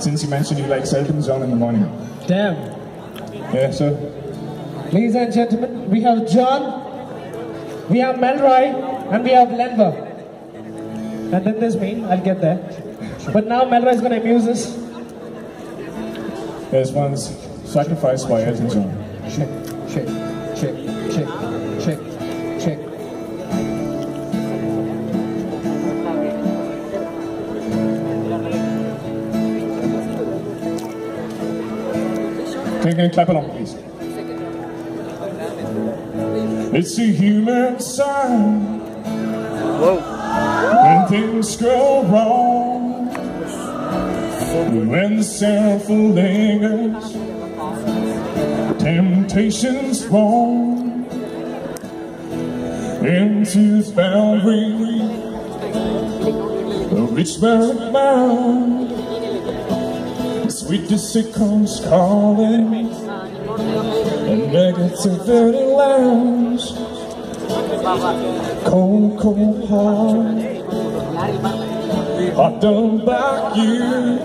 Since you mentioned you like Elton John in the morning. Damn. Yeah, sir. Ladies and gentlemen, we have John, we have Melroy, and we have Lenver. And then there's me, I'll get there. But now Melroy is going to amuse us. there's one's Sacrifice by Elton John. Check, check, Can you clap along, please? It's a human sign when things go wrong. When the sinful lingers, temptations roam into the boundary, a rich man bound. Sweetness it comes calling me, and negativity lands. Cold, cold heart, heart done by you.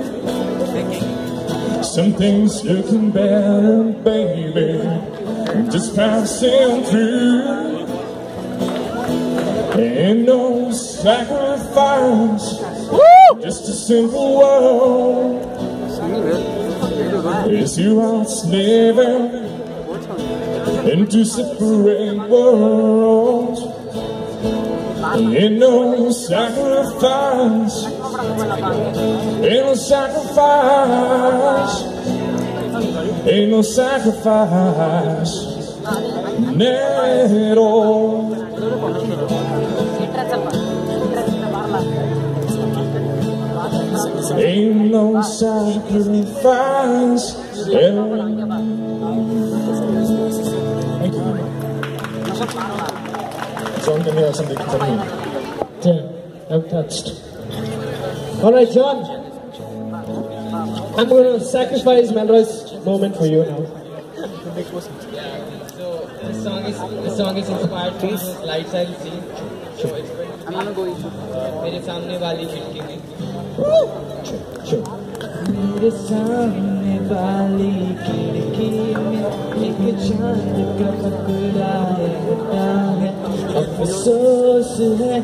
Some things looking better, baby, just passing through. Ain't no sacrifice, just a simple word. Is you are living into separate worlds. Ain't no sacrifice, ain't no sacrifice, ain't no sacrifice, at all. Ain't no sacrifice Thank you. John something me. Yeah, I'm touched. Alright, John. I'm going to sacrifice Melroy's moment for you now. So this song is, this song is inspired Please, this lifestyle scene. So it's been, मेरे सामने मेरे सामने वाली खिड़की में एक चाँद का टुकड़ा रहता है। अफसोस है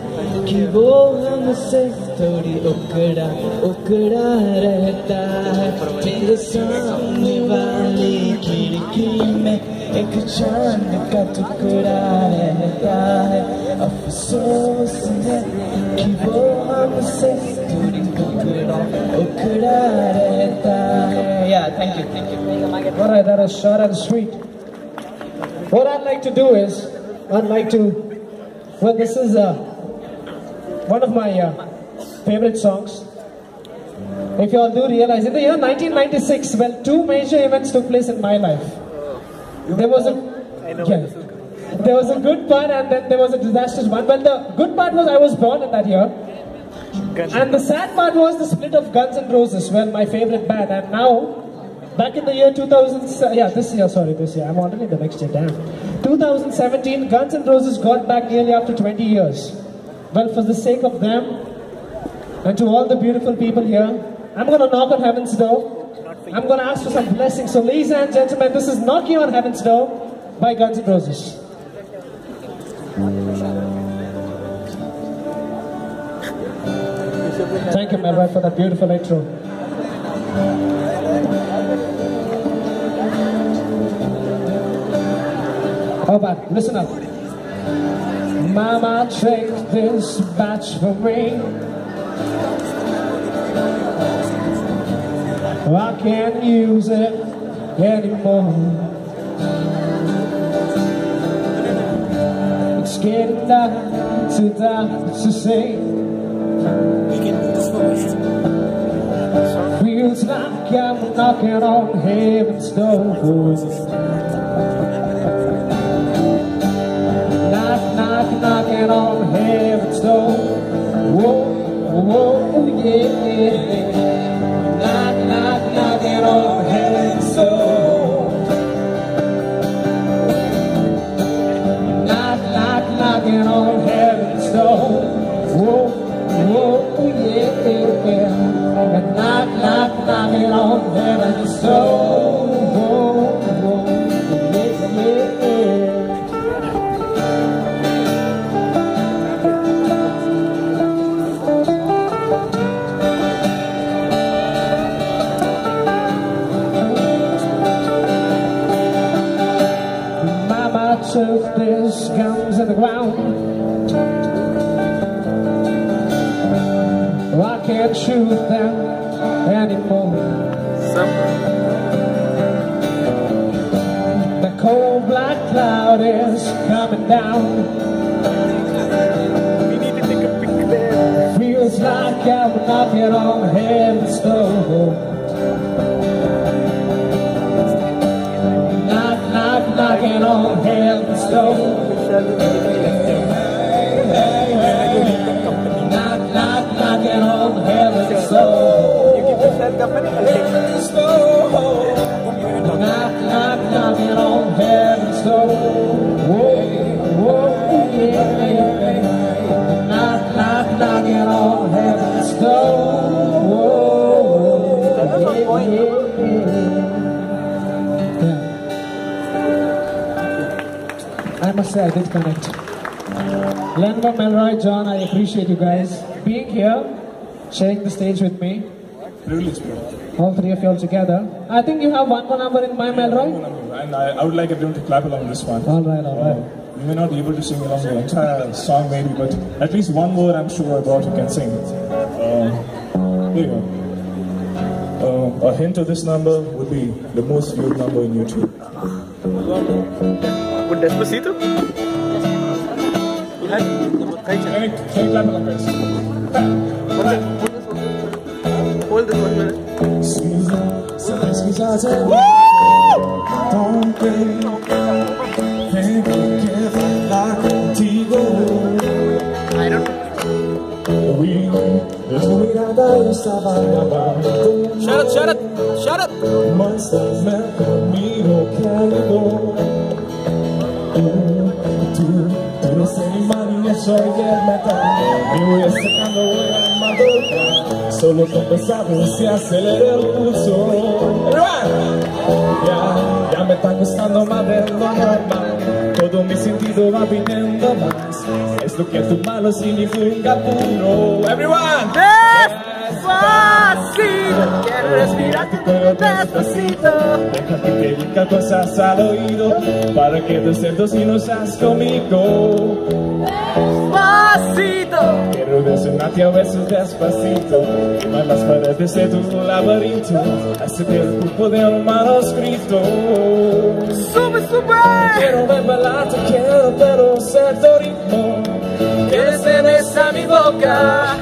कि वो हमसे थोड़ी उकड़ा उकड़ा रहता है। मेरे सामने वाली खिड़की में एक चाँद का टुकड़ा रहता है। अफसोस है कि वो हमसे थोड़ी Yeah, thank you, thank you. All right, that is short and sweet. What I'd like to do is, I'd like to, well, this is uh, one of my uh, favorite songs. If you all do realize, in the year 1996, well, two major events took place in my life. There was a... Yeah, there was a good part and then there was a disastrous one. Well, the good part was I was born in that year. And the sad part was the split of Guns N' Roses, well, my favorite band. And now, back in the year 2000, yeah, this year, sorry, this year, I'm already in the next year, damn. 2017, Guns N' Roses got back nearly after 20 years. Well, for the sake of them, and to all the beautiful people here, I'm going to knock on heaven's door. I'm going to ask for some blessings. So, ladies and gentlemen, this is Knocking on Heaven's Door by Guns N' Roses. Thank you, Melroy, for that beautiful intro. How about, listen up. Mama, take this batch for me. I can't use it anymore. It's getting dark to dark to say. Feels like I'm knocking on heaven's door. Knock, knock, knocking on heaven's door. Whoa, whoa, yeah. Them anymore. The cold black cloud is coming down. Feels like I'm knocking on heaven's door. Knock, knock, knocking on heaven's door. Yeah. I must say I did connect. Lenva, Melroy, John, I appreciate you guys being here, sharing the stage with me. Privilege, bro. All three of you all together. I think you have one more number in my Melroy. And I, I would like everyone to clap along this one. All right, all right. Uh, you may not be able to sing along the entire song, maybe, but at least one word I'm sure about you can sing. Uh, here you go. Uh, a hint of this number would be the most viewed number in YouTube. With Despacito? Can you, can you clap? Hold this one minute. I voy acercando, voy armando. Solo con pensar se acelera el pulso. Ya, ya me está gustando más de lo normal. Todo mi sentido va pidiendo más. Es lo que tu mano significa puro. Everyone! Despacito, quiero respirar tu despacito. Deja que diga cosas al oído Para que te sientas y no seas conmigo Despacito, Quiero desnudarte a besos despacito Quemar las paredes de tu laberinto Hacerte el cuerpo de un manuscrito sube, sube. Quiero ver bailarte, quiero pero ser tu ritmo. Quieres tenés a mi boca,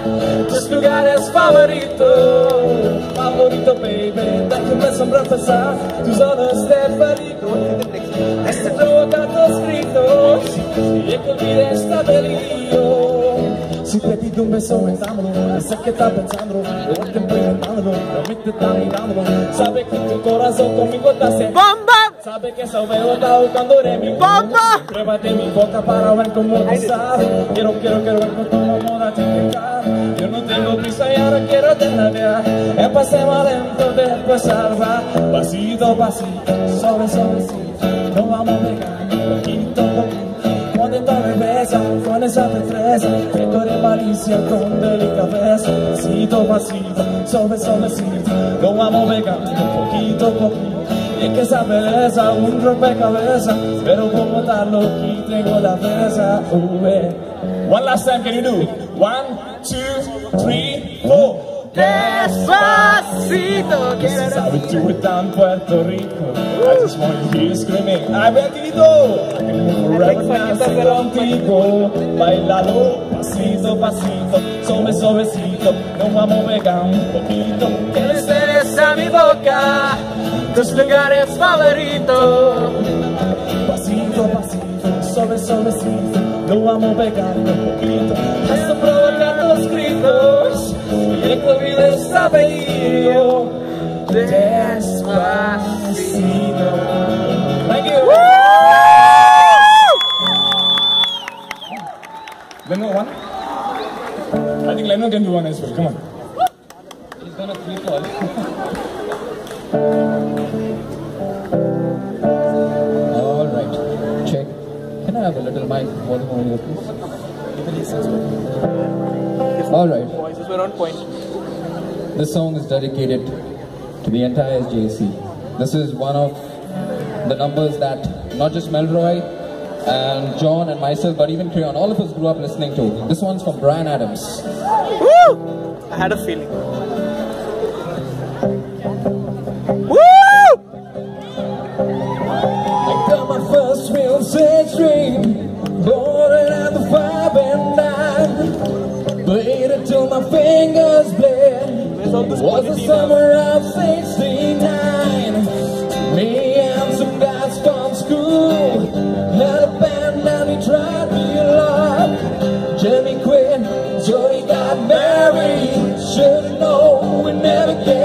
tus lugares favoritos. Favorito, baby, déjame sobrepasar tus zonas de Te un beso, vendámoslo, sé que estás pensando Igual que implementándolo, no me te está mirándolo Sabe que tu corazón conmigo te hace bomba, Sabe que esa veo está buscando de mi bomba. Prueba de mi boca para ver cómo tú sabes. Quiero, quiero, quiero ver cómo moda te Yo no tengo prisa y ahora quiero terminar Empecemos lento, después salva. Pasito, pasito, sobre, suavecito Nos vamos pegando poquito, poquito. Cuando te besa con esa destreza Malicia con delicadeza Pasito, pasito, sobre, suavecito Nos vamos pegando poquito, poquito y es que esa un rompecabezas. Pero como tal lo tengo la eh. One last time, can you do? One, two, three, four Despacito, This quiero is how we do it down Puerto Rico I just want to hear you screaming ¡Ay, bendito! I can move forever dancing contigo Bailalo pasito, pasito Suave, suavecito Nos vamos pegando un poquito Quieres tenés a mi boca, tus lugares favoritos. Pasito, pasito, suave, suavecito Nos vamos pegando un poquito Hasta provocar Despacito. Thank you. Woo! One one. I think Leno can do one as well. Come on. He's gonna flip all. all right. Check. Can I have a little mic? All right. Voices were on point. This song is dedicated to the entire JC. This is one of the numbers that not just Melroy and John and myself, but even Creon, all of us grew up listening to. This one's from Bryan Adams. Woo! I had a feeling. Woo! I got my first real Was the summer of 69 Me and some guys from school Had a band and we tried real hard Jimmy quit, so he got married. Should've known we never get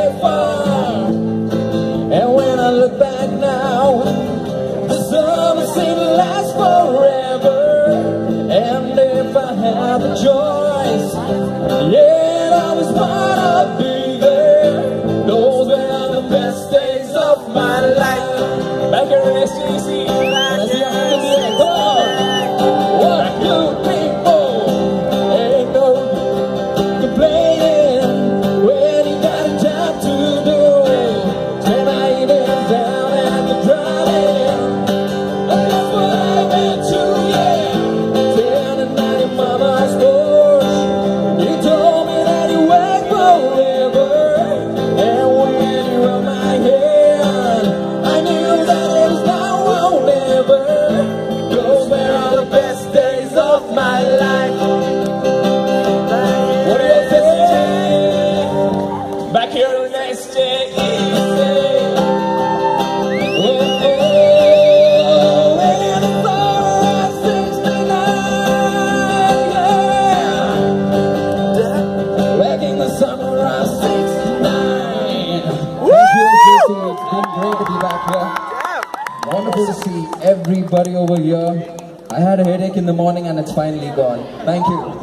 everybody over here. I had a headache in the morning and it's finally gone. Thank you.